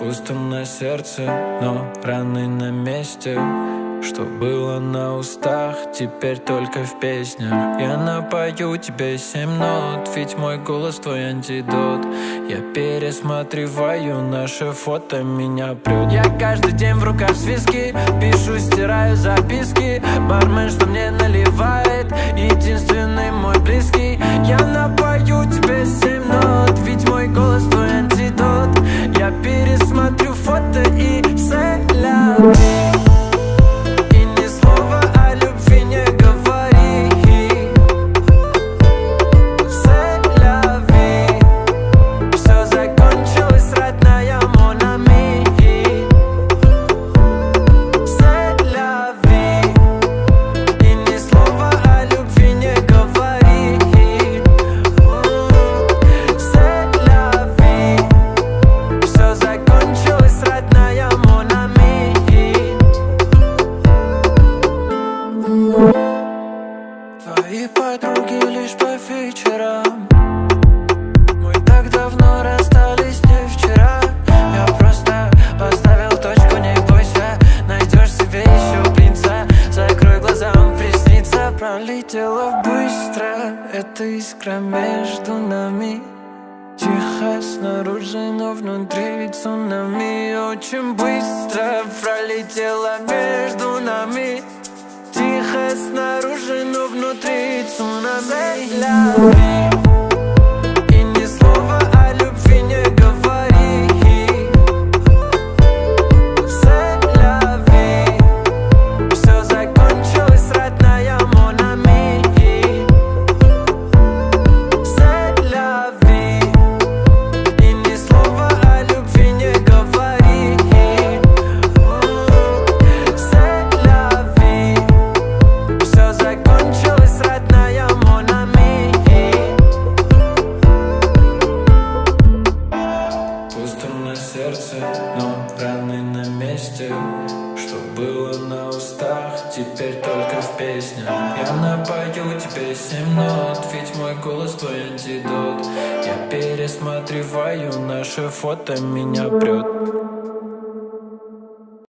Пусто на сердце, но раны на месте. Что было на устах, теперь только в песнях. Я напою тебе семь нот, ведь мой голос твой антидот. Я пересматриваю наше фото, меня прет Я каждый день в руках свиски, пишу, стираю записки. Бармен, что мне наливает, единственный мой близкий. Я напою тебе Твои подруги лишь по вечерам. Мы так давно расстались не вчера. Я просто поставил точку, не бойся. Найдешь себе еще принца. Закрой глаза, он приснится. Пролетела быстро. Эта искра между нами. Тихо снаружи, но внутри цунами. Очень быстро пролетела между нами. Тихо снаружи, внутри цунами Селяви И сердце, но раны на месте. Что было на устах, теперь только в песнях. Я напою тебе семь нот, ведь мой голос твой антидот. Я пересматриваю наше фото, меня прет